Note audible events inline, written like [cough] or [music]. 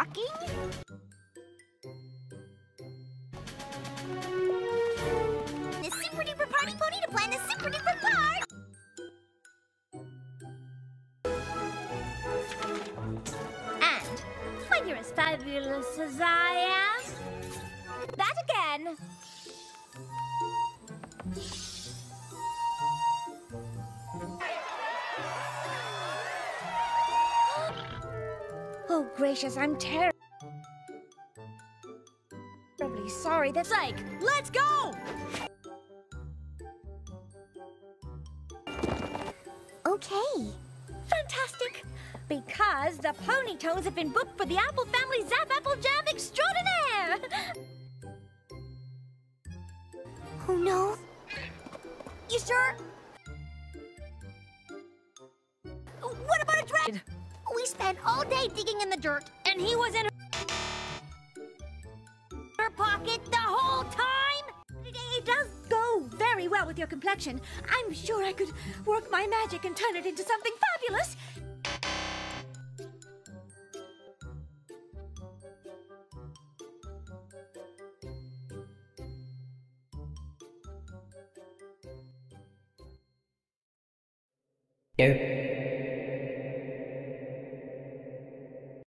Aqui. You're as fabulous as I am, that again. Oh, gracious, I'm terribly sorry. That's like, let's go! Okay. Fantastic! Because the Ponytones have been booked for the Apple Family Zap Apple Jam Extraordinaire! [laughs] Oh no. You sure? What about a dragon? We spent all day digging in the dirt. And he was in her pocket the whole time? It does go very well with your complexion. I'm sure I could work my magic and turn it into something fabulous. Derp.